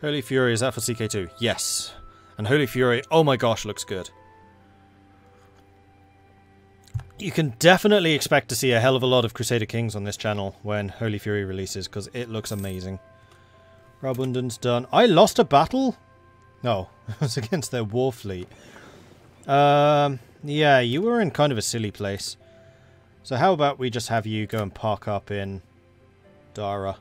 Holy Fury, is that for CK2? Yes. And Holy Fury, oh my gosh, looks good. You can definitely expect to see a hell of a lot of Crusader Kings on this channel when Holy Fury releases, because it looks amazing. Rabundan's done. I lost a battle? No, it was against their war fleet. Um, yeah, you were in kind of a silly place. So how about we just have you go and park up in Dara.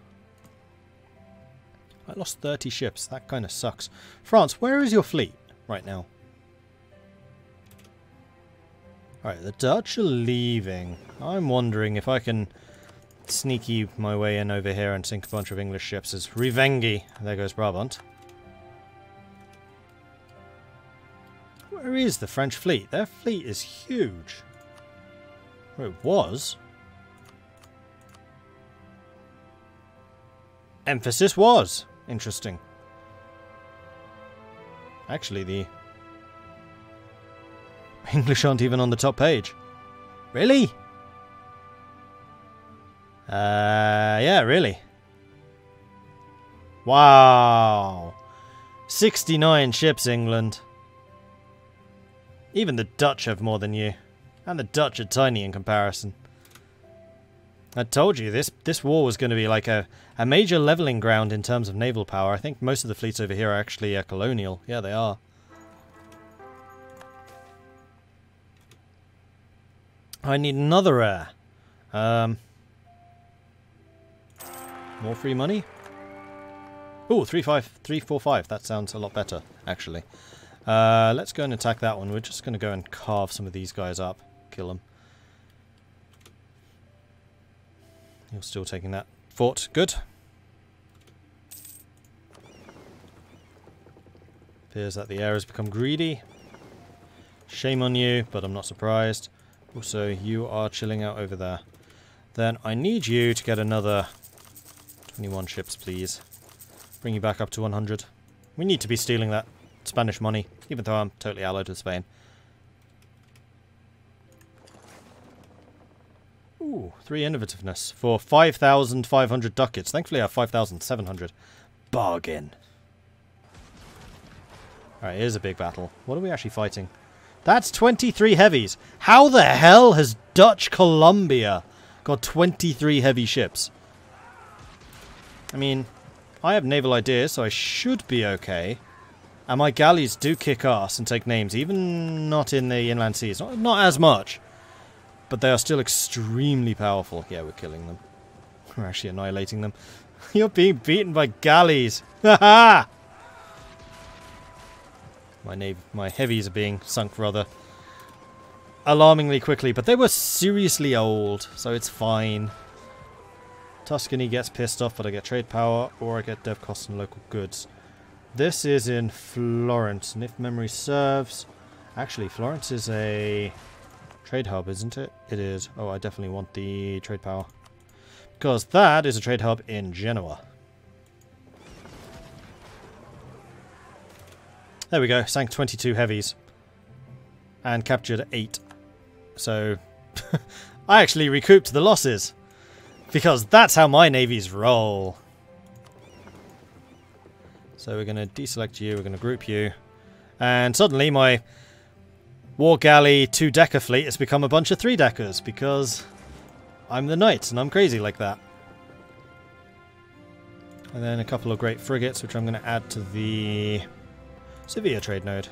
I lost 30 ships. That kind of sucks. France, where is your fleet right now? Alright, the Dutch are leaving. I'm wondering if I can sneaky my way in over here and sink a bunch of English ships as Revengi. There goes Brabant. Where is the French fleet? Their fleet is huge. It was. Emphasis was. Interesting. Actually, the English aren't even on the top page. Really? Uh, yeah, really. Wow. 69 ships, England. Even the Dutch have more than you. And the Dutch are tiny in comparison. I told you, this this war was going to be like a, a major leveling ground in terms of naval power. I think most of the fleets over here are actually uh, colonial. Yeah, they are. I need another heir. Um, more free money? Oh, three five three four five. That sounds a lot better, actually. Uh, let's go and attack that one. We're just going to go and carve some of these guys up. Kill them. You're still taking that fort. Good. Appears that the heir has become greedy. Shame on you, but I'm not surprised. Also, you are chilling out over there. Then I need you to get another 21 ships, please. Bring you back up to 100. We need to be stealing that Spanish money, even though I'm totally allied with Spain. Ooh, three innovativeness for 5,500 ducats. Thankfully I have 5,700. Bargain. Alright, here's a big battle. What are we actually fighting? That's 23 heavies. How the hell has Dutch Columbia got 23 heavy ships? I mean, I have naval ideas, so I should be okay. And my galleys do kick ass and take names, even not in the inland seas. Not, not as much. But they are still extremely powerful. Yeah, we're killing them. We're actually annihilating them. You're being beaten by galleys. Ha My nav my heavies are being sunk rather alarmingly quickly, but they were seriously old, so it's fine. Tuscany gets pissed off, but I get trade power, or I get dev costs and local goods. This is in Florence, and if memory serves... Actually, Florence is a trade hub, isn't it? It is. Oh, I definitely want the trade power. Because that is a trade hub in Genoa. There we go, sank 22 heavies. And captured 8. So, I actually recouped the losses. Because that's how my navies roll. So we're going to deselect you, we're going to group you. And suddenly my War Galley two-decker fleet has become a bunch of three-deckers because I'm the knight and I'm crazy like that. And then a couple of great frigates, which I'm going to add to the Severe trade node.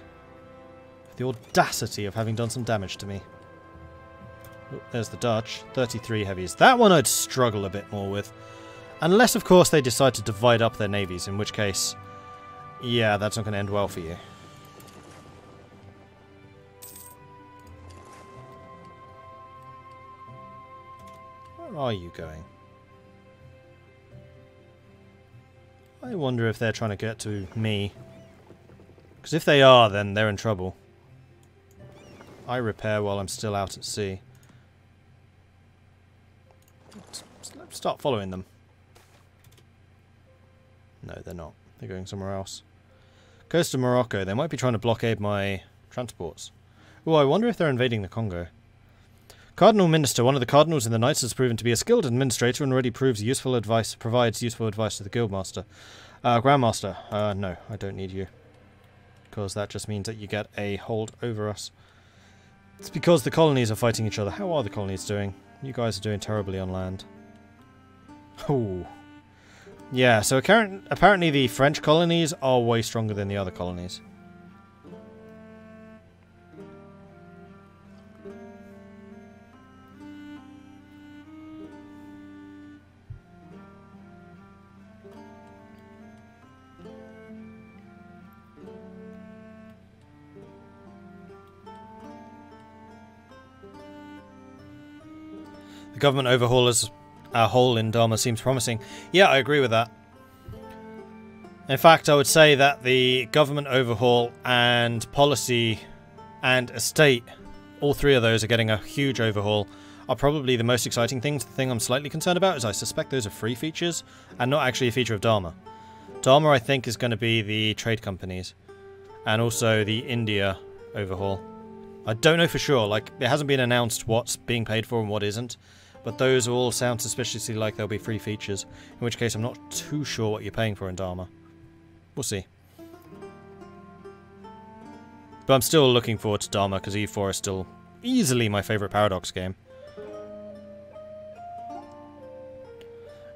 The audacity of having done some damage to me. Oh, there's the Dutch. 33 heavies. That one I'd struggle a bit more with. Unless, of course, they decide to divide up their navies, in which case yeah, that's not going to end well for you. Are you going? I wonder if they're trying to get to me. Because if they are, then they're in trouble. I repair while I'm still out at sea. Start following them. No, they're not. They're going somewhere else. Coast of Morocco. They might be trying to blockade my transports. Oh, I wonder if they're invading the Congo. Cardinal Minister, one of the cardinals in the Knights, has proven to be a skilled administrator and already proves useful advice, provides useful advice to the Guildmaster. Uh, Grandmaster, uh, no, I don't need you. Because that just means that you get a hold over us. It's because the colonies are fighting each other. How are the colonies doing? You guys are doing terribly on land. Oh. Yeah, so apparently the French colonies are way stronger than the other colonies. The government overhaul as a whole in Dharma seems promising. Yeah, I agree with that. In fact, I would say that the government overhaul and policy and estate, all three of those are getting a huge overhaul, are probably the most exciting things. The thing I'm slightly concerned about is I suspect those are free features and not actually a feature of Dharma. Dharma, I think, is going to be the trade companies and also the India overhaul. I don't know for sure, like, it hasn't been announced what's being paid for and what isn't. But those all sound suspiciously like they'll be free features, in which case I'm not too sure what you're paying for in Dharma. We'll see. But I'm still looking forward to Dharma, because E4 is still easily my favourite Paradox game.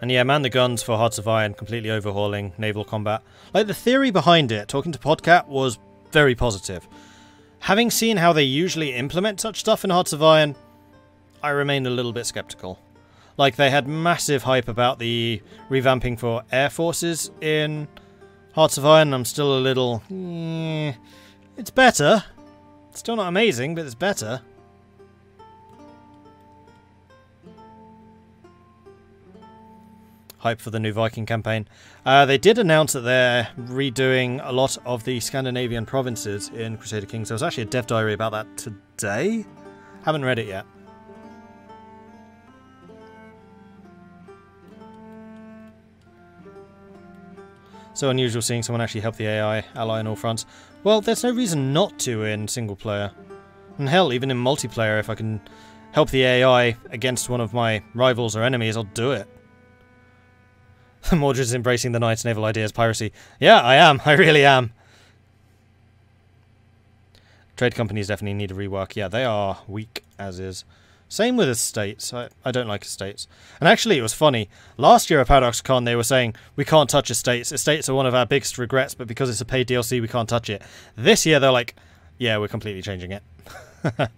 And yeah, man the guns for Hearts of Iron, completely overhauling naval combat. Like, the theory behind it, talking to Podcat, was very positive. Having seen how they usually implement such stuff in Hearts of Iron, I remain a little bit skeptical. Like, they had massive hype about the revamping for air forces in Hearts of Iron. I'm still a little... Eh, it's better. still not amazing, but it's better. Hype for the new Viking campaign. Uh, they did announce that they're redoing a lot of the Scandinavian provinces in Crusader Kings. There was actually a dev diary about that today. Haven't read it yet. So unusual seeing someone actually help the AI ally on all fronts. Well, there's no reason not to in single player. And hell, even in multiplayer, if I can help the AI against one of my rivals or enemies, I'll do it. Mordred's embracing the Knight's naval ideas piracy. Yeah, I am. I really am. Trade companies definitely need a rework. Yeah, they are weak as is. Same with estates. I, I don't like estates. And actually, it was funny. Last year at ParadoxCon, they were saying, we can't touch estates. Estates are one of our biggest regrets, but because it's a paid DLC, we can't touch it. This year, they're like, yeah, we're completely changing it.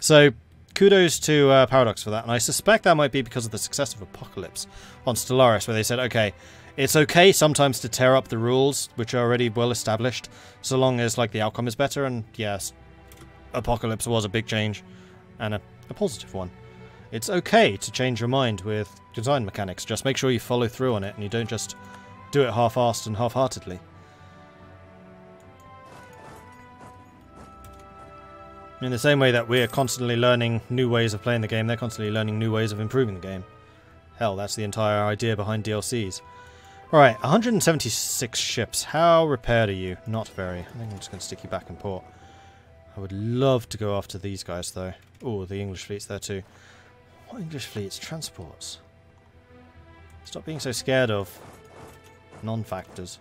so, kudos to uh, Paradox for that. And I suspect that might be because of the success of Apocalypse on Stellaris, where they said, okay, it's okay sometimes to tear up the rules, which are already well established, so long as like the outcome is better. And yes, Apocalypse was a big change and a a positive one. It's okay to change your mind with design mechanics, just make sure you follow through on it and you don't just do it half-assed and half-heartedly. In the same way that we're constantly learning new ways of playing the game, they're constantly learning new ways of improving the game. Hell, that's the entire idea behind DLCs. Alright, 176 ships. How repaired are you? Not very. I think I'm just going to stick you back in port. I would love to go after these guys, though. Oh, the English fleet's there too. What English fleets? Transports. Stop being so scared of non-factors.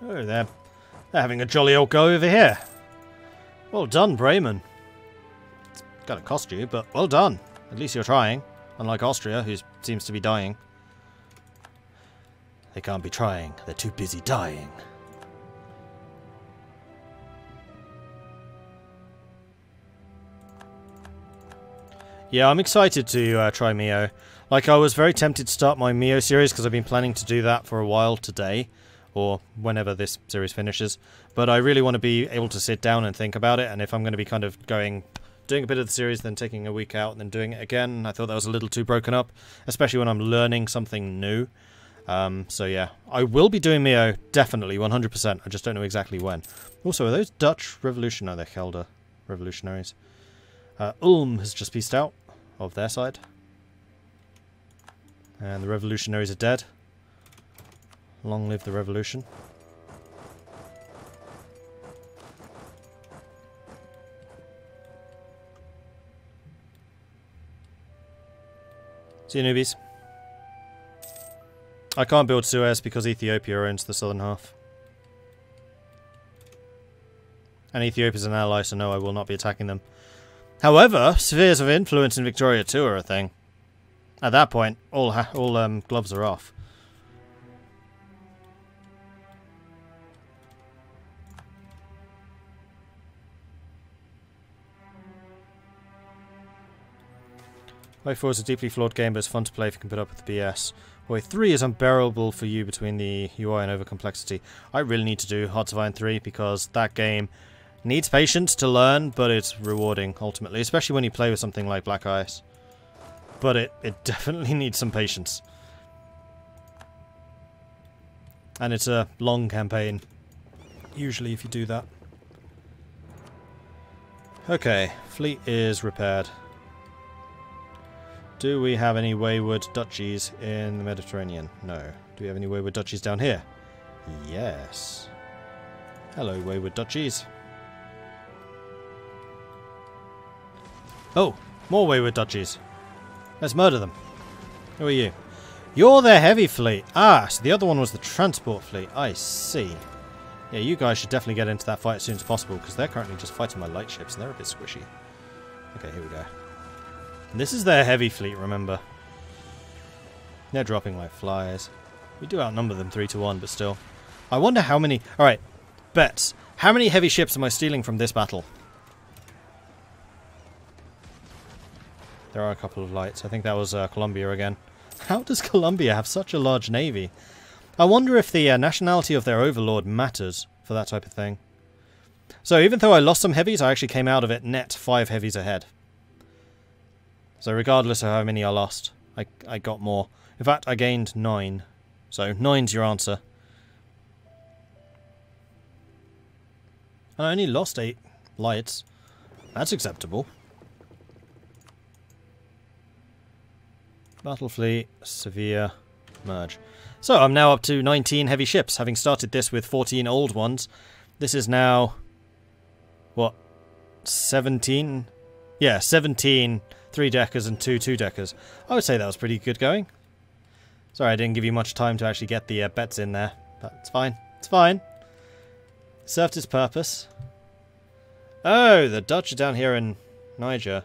Oh, they're, they're having a jolly old go over here. Well done, Bremen. It's gonna cost you, but well done. At least you're trying. Unlike Austria, who seems to be dying. They can't be trying. They're too busy dying. Yeah, I'm excited to uh, try Mio. Like, I was very tempted to start my Mio series because I've been planning to do that for a while today, or whenever this series finishes. But I really want to be able to sit down and think about it, and if I'm going to be kind of going, doing a bit of the series, then taking a week out, and then doing it again, I thought that was a little too broken up, especially when I'm learning something new. Um, so yeah, I will be doing Mio, definitely, 100%. I just don't know exactly when. Also, are those Dutch revolutionary? No, they're Helder revolutionaries. Uh, Ulm has just pieced out of their side. And the revolutionaries are dead. Long live the revolution. See you newbies. I can't build Suez because Ethiopia owns the southern half. And Ethiopia is an ally, so no, I will not be attacking them. However, spheres of influence in Victoria too are a thing. At that point, all all um, gloves are off. Life 4 is a deeply flawed game, but it's fun to play if you can put up with the BS. Way 3 is unbearable for you between the UI and overcomplexity. I really need to do Hearts of Iron 3 because that game needs patience to learn, but it's rewarding ultimately, especially when you play with something like Black Ice. But it, it definitely needs some patience. And it's a long campaign, usually if you do that. Okay, fleet is repaired. Do we have any wayward duchies in the Mediterranean? No. Do we have any wayward duchies down here? Yes. Hello, wayward duchies. Oh, more wayward duchies. Let's murder them. Who are you? You're the heavy fleet. Ah, so the other one was the transport fleet. I see. Yeah, you guys should definitely get into that fight as soon as possible because they're currently just fighting my light ships and they're a bit squishy. Okay, here we go. This is their heavy fleet, remember. They're dropping like flies. We do outnumber them 3 to 1, but still. I wonder how many... Alright, bets. How many heavy ships am I stealing from this battle? There are a couple of lights. I think that was uh, Colombia again. How does Colombia have such a large navy? I wonder if the uh, nationality of their overlord matters for that type of thing. So even though I lost some heavies, I actually came out of it net 5 heavies ahead. So regardless of how many I lost, I, I got more. In fact, I gained 9. So 9's your answer. And I only lost 8 lights. That's acceptable. Battle Fleet, Severe, Merge. So I'm now up to 19 heavy ships, having started this with 14 old ones. This is now... What? 17? Yeah, 17 three-deckers and two two-deckers. I would say that was pretty good going. Sorry I didn't give you much time to actually get the uh, bets in there, but it's fine. It's fine. Served its purpose. Oh, the Dutch are down here in Niger.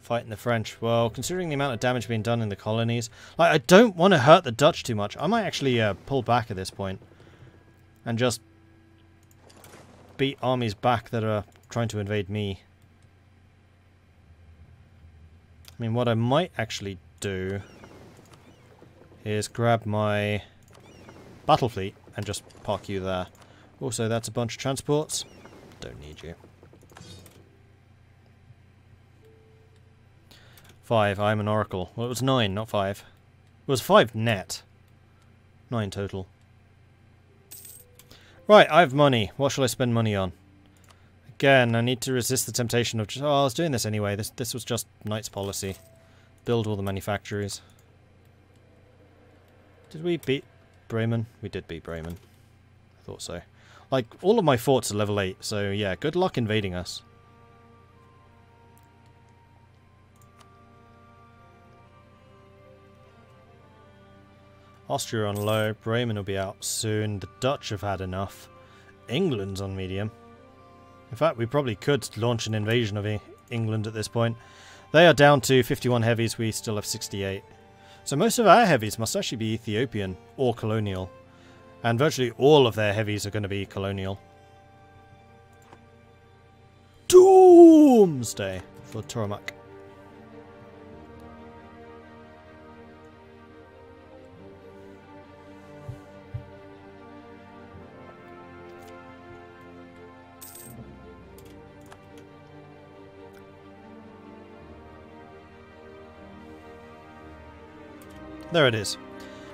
Fighting the French. Well, considering the amount of damage being done in the colonies, I don't want to hurt the Dutch too much. I might actually uh, pull back at this point and just beat armies back that are trying to invade me. I mean, what I might actually do is grab my battle fleet and just park you there. Also, that's a bunch of transports. Don't need you. Five, I'm an oracle. Well, it was nine, not five. It was five net. Nine total. Right, I have money. What shall I spend money on? Again, I need to resist the temptation of just, oh, I was doing this anyway. This this was just Knight's policy. Build all the manufactories. Did we beat Bremen? We did beat Bremen. I thought so. Like, all of my forts are level 8, so yeah, good luck invading us. Austria on low, Bremen will be out soon, the Dutch have had enough. England's on medium. In fact, we probably could launch an invasion of England at this point. They are down to 51 heavies, we still have 68. So most of our heavies must actually be Ethiopian or colonial. And virtually all of their heavies are going to be colonial. Doomsday for Toramak. There it is.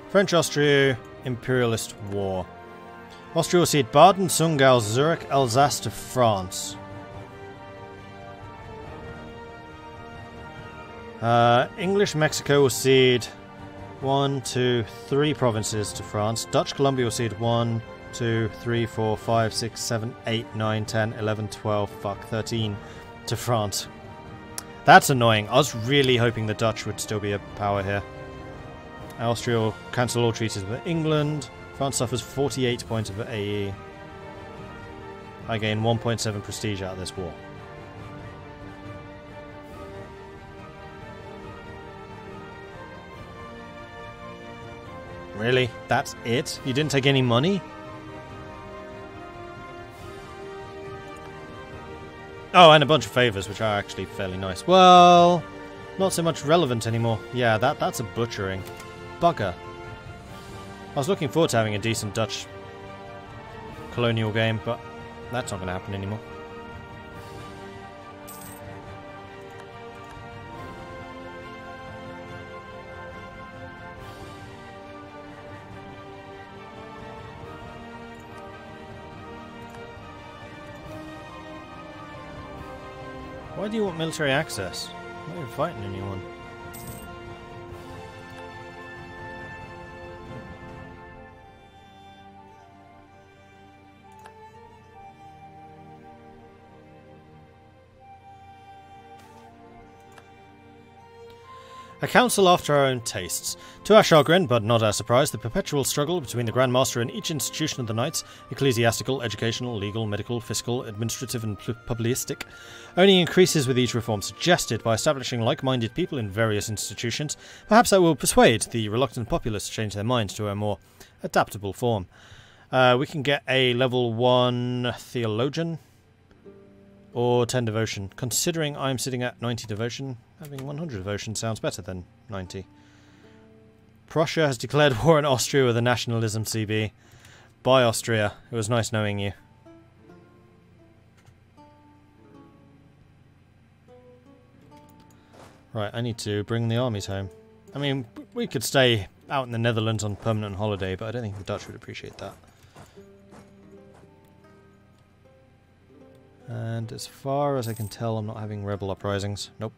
French-Austria Imperialist War. Austria will cede Baden, Sundgau, Zurich, Alsace to France. Uh, English Mexico will cede one, two, three provinces to France. Dutch Columbia will cede one, two, three, four, five, six, seven, eight, nine, ten, eleven, twelve, fuck, 13 to France. That's annoying. I was really hoping the Dutch would still be a power here. Austria cancel all treaties with England. France suffers 48 points of AE. I gain 1.7 prestige out of this war. Really? That's it? You didn't take any money? Oh, and a bunch of favours, which are actually fairly nice. Well, not so much relevant anymore. Yeah, that that's a butchering. Bugger. I was looking forward to having a decent Dutch colonial game, but that's not going to happen anymore. Why do you want military access? I'm not anyone. A council after our own tastes. To our chagrin, but not our surprise, the perpetual struggle between the Grand Master and each institution of the Knights ecclesiastical, educational, legal, medical, fiscal, administrative, and publicistic only increases with each reform suggested by establishing like minded people in various institutions. Perhaps that will persuade the reluctant populace to change their minds to a more adaptable form. Uh, we can get a level 1 theologian or 10 devotion. Considering I'm sitting at 90 devotion, having 100 devotion sounds better than 90. Prussia has declared war on Austria with a nationalism CB. Bye Austria, it was nice knowing you. Right, I need to bring the armies home. I mean, we could stay out in the Netherlands on permanent holiday, but I don't think the Dutch would appreciate that. And as far as I can tell, I'm not having rebel uprisings. Nope.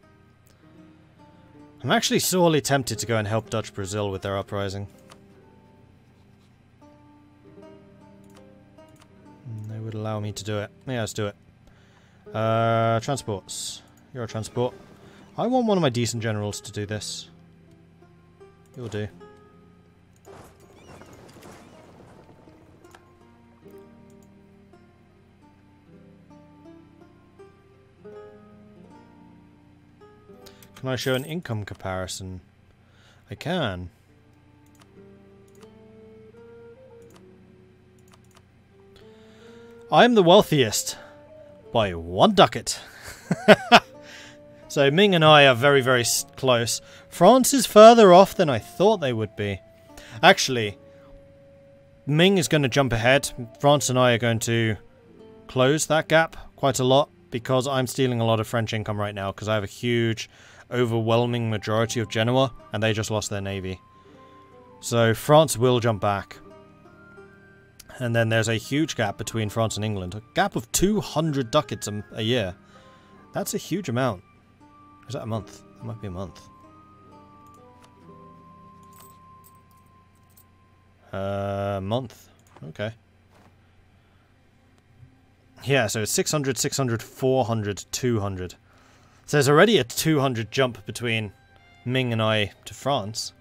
I'm actually sorely tempted to go and help Dutch Brazil with their uprising. They would allow me to do it. Yeah, let's do it. Uh, transports. You're a transport. I want one of my decent generals to do this. You'll do. Can I show an income comparison? I can. I am the wealthiest by one ducat. so Ming and I are very, very close. France is further off than I thought they would be. Actually, Ming is going to jump ahead. France and I are going to close that gap quite a lot because I'm stealing a lot of French income right now because I have a huge overwhelming majority of Genoa, and they just lost their navy. So France will jump back. And then there's a huge gap between France and England. A gap of 200 ducats a, a year. That's a huge amount. Is that a month? That might be a month. Uh, month. Okay. Yeah, so it's 600, 600, 400, 200. So there's already a 200 jump between Ming and I to France.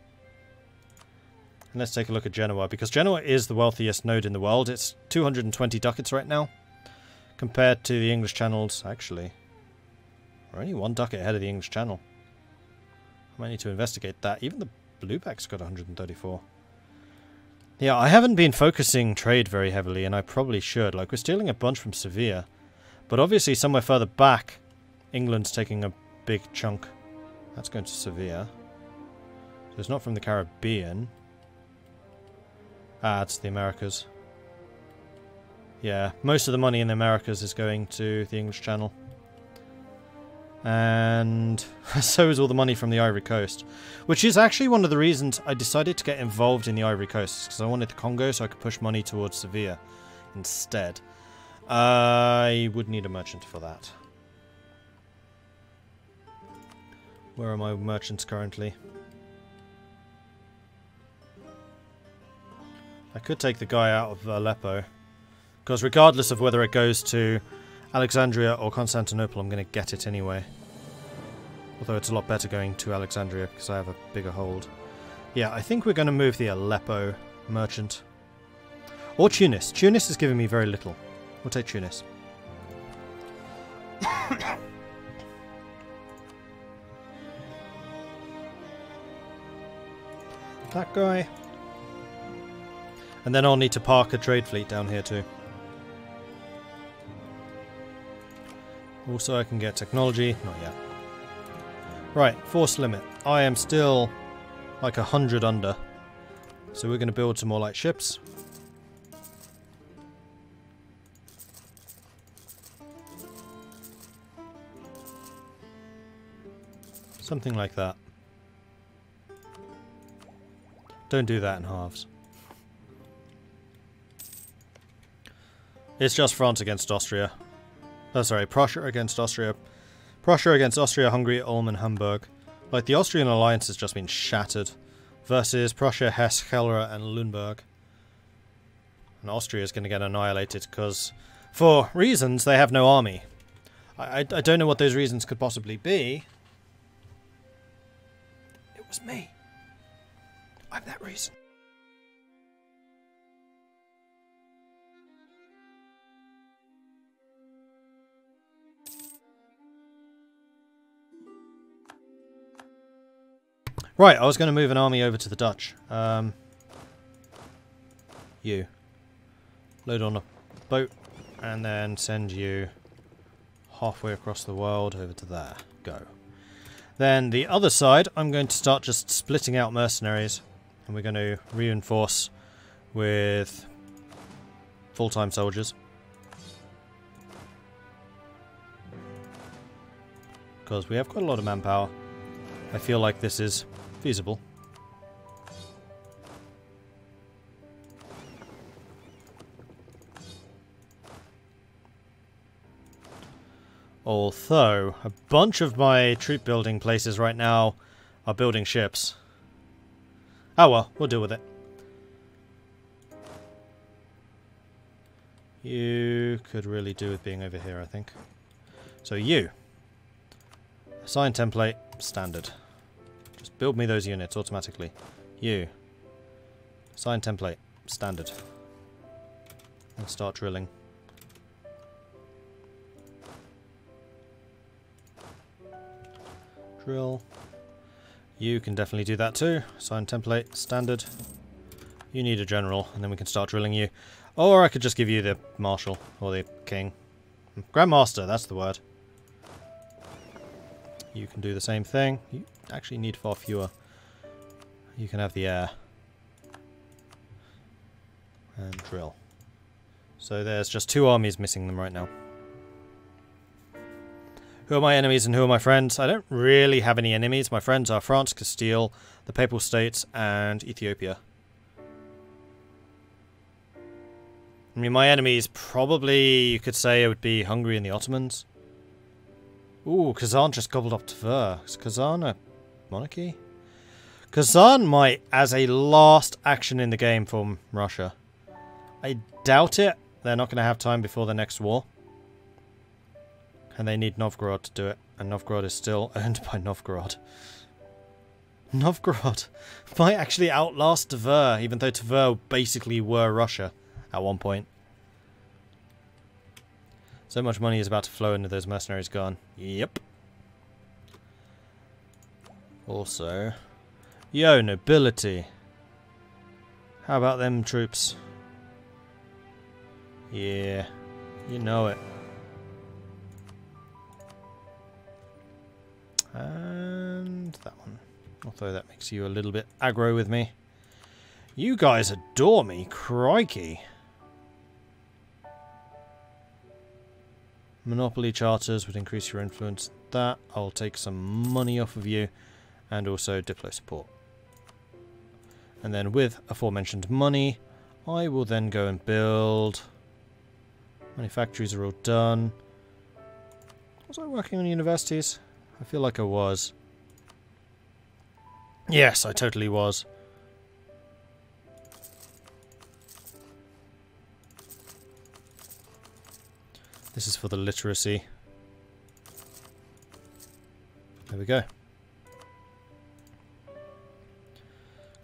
And let's take a look at Genoa, because Genoa is the wealthiest node in the world. It's 220 ducats right now, compared to the English channels. Actually, we're only one ducat ahead of the English channel. I might need to investigate that. Even the Blueback's got 134. Yeah, I haven't been focusing trade very heavily, and I probably should. Like, we're stealing a bunch from Sevilla. But obviously, somewhere further back, England's taking a big chunk. That's going to Sevilla. So it's not from the Caribbean. Ah, it's the Americas. Yeah, most of the money in the Americas is going to the English Channel. And so is all the money from the Ivory Coast. Which is actually one of the reasons I decided to get involved in the Ivory Coast. Because I wanted the Congo so I could push money towards Sevilla instead. I would need a merchant for that. Where are my merchants currently? I could take the guy out of Aleppo. Because regardless of whether it goes to Alexandria or Constantinople, I'm going to get it anyway. Although it's a lot better going to Alexandria because I have a bigger hold. Yeah, I think we're going to move the Aleppo merchant. Or Tunis. Tunis is giving me very little. We'll take Tunis. that guy. And then I'll need to park a trade fleet down here too. Also I can get technology, not yet. Right, force limit. I am still like a hundred under. So we're going to build some more light ships. Something like that. Don't do that in halves. It's just France against Austria. Oh, sorry, Prussia against Austria. Prussia against Austria, Hungary, Ulm, and Hamburg. Like, the Austrian alliance has just been shattered. Versus Prussia, Hesse, Helra, and Lüneburg. And Austria is going to get annihilated because, for reasons, they have no army. I, I, I don't know what those reasons could possibly be. It was me. I'm that reason. Right, I was going to move an army over to the Dutch. Um, you. Load on a boat and then send you halfway across the world over to there. Go. Then the other side, I'm going to start just splitting out mercenaries and we're going to reinforce with full-time soldiers. Because we have quite a lot of manpower. I feel like this is Feasible. Although, a bunch of my troop building places right now are building ships. Oh well, we'll deal with it. You could really do with being over here, I think. So you. Assign template, standard. Just build me those units automatically. You. Sign template. Standard. And start drilling. Drill. You can definitely do that too. Sign template. Standard. You need a general, and then we can start drilling you. Or I could just give you the marshal, or the king. Grandmaster, that's the word. You can do the same thing. You actually need far fewer. You can have the heir. And drill. So there's just two armies missing them right now. Who are my enemies and who are my friends? I don't really have any enemies. My friends are France, Castile, the Papal States, and Ethiopia. I mean, my enemies probably, you could say, it would be Hungary and the Ottomans. Ooh, Kazan just gobbled up Tver. Is Kazan a monarchy? Kazan might, as a last action in the game from Russia. I doubt it. They're not going to have time before the next war. And they need Novgorod to do it. And Novgorod is still owned by Novgorod. Novgorod might actually outlast Tver, even though Tver basically were Russia at one point. So much money is about to flow into those mercenaries gone. Yep. Also, yo, nobility. How about them troops? Yeah, you know it. And that one. Although that makes you a little bit aggro with me. You guys adore me, crikey. Monopoly charters would increase your influence. That, I'll take some money off of you. And also Diplo support. And then with aforementioned money, I will then go and build... Manufactories are all done. Was I working on universities? I feel like I was. Yes, I totally was. This is for the literacy. There we go. Can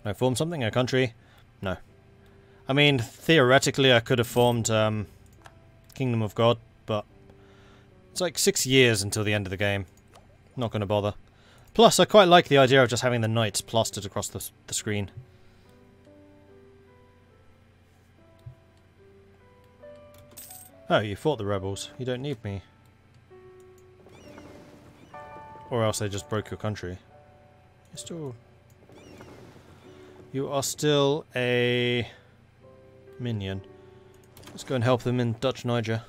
I form something? A country? No. I mean, theoretically I could have formed um, Kingdom of God, but it's like six years until the end of the game. Not going to bother. Plus, I quite like the idea of just having the knights plastered across the, the screen. Oh, you fought the rebels. You don't need me. Or else they just broke your country. You're still... You are still a minion. Let's go and help them in Dutch Niger.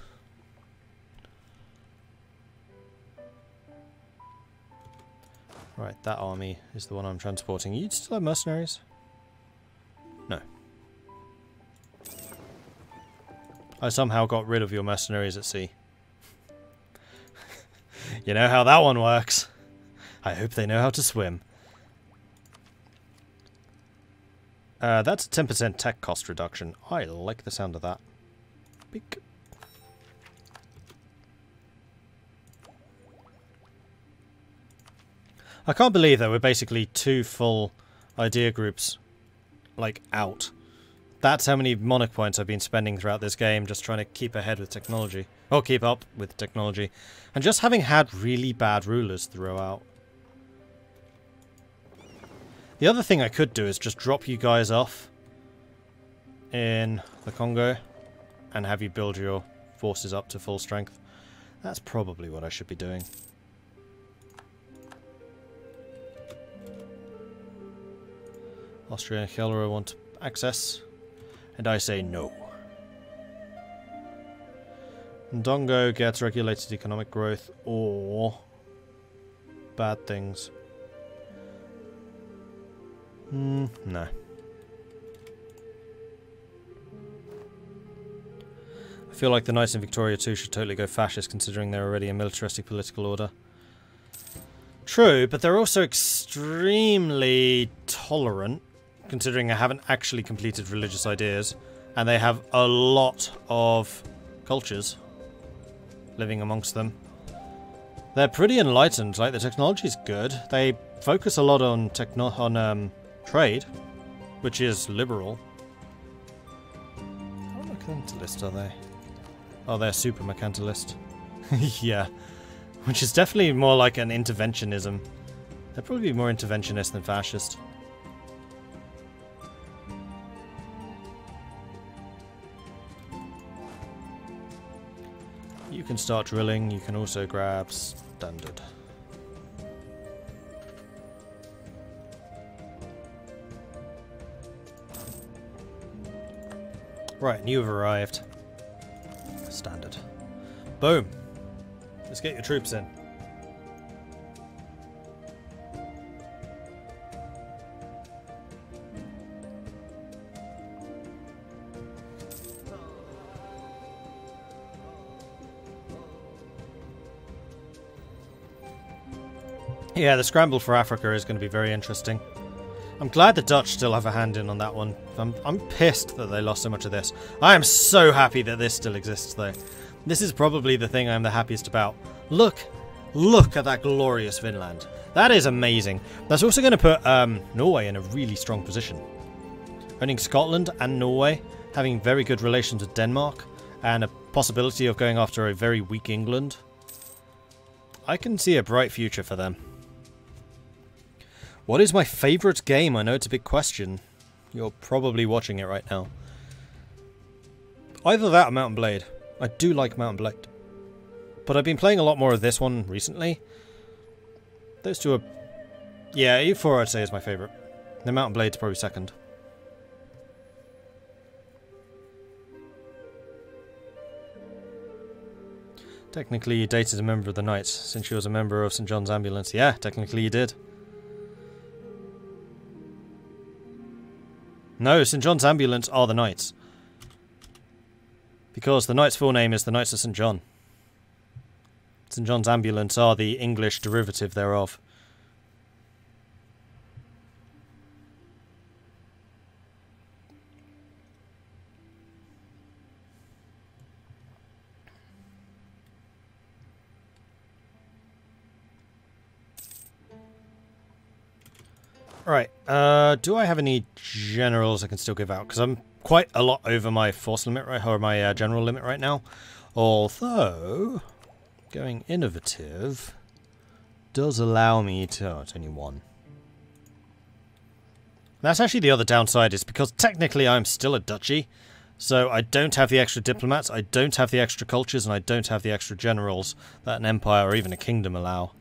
Right, that army is the one I'm transporting. You still have mercenaries? No. I somehow got rid of your mercenaries at sea. you know how that one works. I hope they know how to swim. Uh, that's a 10% tech cost reduction. I like the sound of that. I can't believe that we're basically two full idea groups, like, out. That's how many monarch points I've been spending throughout this game, just trying to keep ahead with technology. Or keep up with technology. And just having had really bad rulers throughout. The other thing I could do is just drop you guys off in the Congo and have you build your forces up to full strength. That's probably what I should be doing. Austria and Helera want access, and I say no. Ndongo gets regulated economic growth or bad things. Hmm, no. I feel like the Knights in Victoria too should totally go fascist considering they're already a militaristic political order. True, but they're also extremely tolerant considering I haven't actually completed religious ideas and they have a lot of cultures living amongst them. They're pretty enlightened, like the technology's good. They focus a lot on techno on um, Trade, which is liberal. How mercantilist are they? Oh, they're super mercantilist. yeah. Which is definitely more like an interventionism. They're probably more interventionist than fascist. You can start drilling, you can also grab standard. Right, and you've arrived. Standard. Boom. Let's get your troops in. Yeah, the scramble for Africa is going to be very interesting. I'm glad the Dutch still have a hand in on that one. I'm, I'm pissed that they lost so much of this. I am so happy that this still exists, though. This is probably the thing I'm the happiest about. Look, look at that glorious Vinland. That is amazing. That's also going to put um, Norway in a really strong position. Owning Scotland and Norway, having very good relations with Denmark, and a possibility of going after a very weak England. I can see a bright future for them. What is my favourite game? I know it's a big question. You're probably watching it right now. Either that or Mount & Blade. I do like Mount & Blade. But I've been playing a lot more of this one recently. Those two are... Yeah, E4 I'd say is my favourite. The Mount & Blade's probably second. Technically, you dated a member of the Knights, since she was a member of St. John's Ambulance. Yeah, technically you did. No, St. John's Ambulance are the Knights. Because the Knight's full name is the Knights of St. John. St. John's Ambulance are the English derivative thereof. Right, uh, do I have any generals I can still give out? Because I'm quite a lot over my force limit, right, or my uh, general limit right now. Although, going innovative does allow me to... Oh, it's only one. That's actually the other downside, is because technically I'm still a duchy, so I don't have the extra diplomats, I don't have the extra cultures, and I don't have the extra generals that an empire or even a kingdom allow.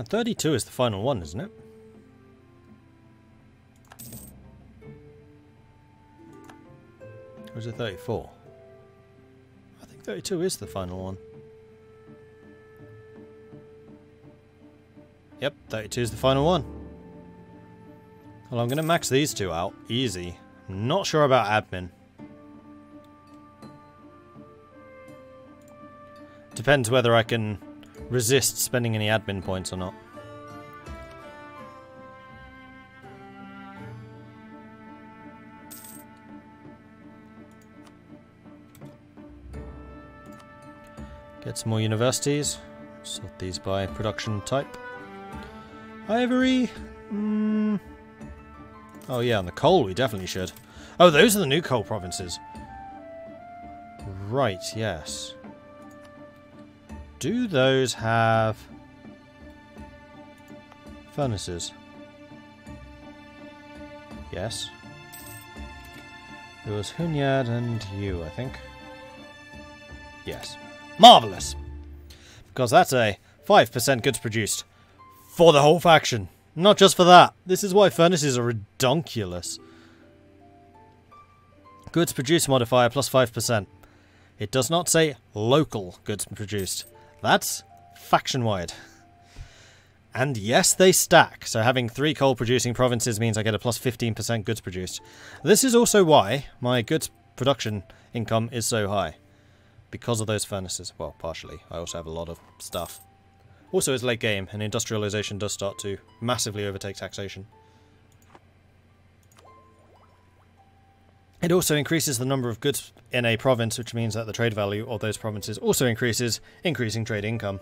And 32 is the final one, isn't it? Or is it 34? I think 32 is the final one. Yep, 32 is the final one. Well, I'm going to max these two out. Easy. I'm not sure about admin. Depends whether I can resist spending any admin points or not. Get some more universities. Sort these by production type. Ivory. Mm. Oh yeah, and the coal we definitely should. Oh, those are the new coal provinces. Right, yes. Do those have furnaces? Yes. It was Hunyad and you, I think. Yes. Marvellous! Because that's a 5% goods produced. For the whole faction. Not just for that. This is why furnaces are redonkulous. Goods produced modifier plus 5%. It does not say local goods produced. That's faction-wide. And yes, they stack, so having three coal-producing provinces means I get a plus 15% goods produced. This is also why my goods production income is so high because of those furnaces. Well, partially. I also have a lot of stuff. Also, it's late game, and industrialization does start to massively overtake taxation. It also increases the number of goods in a province, which means that the trade value of those provinces also increases, increasing trade income.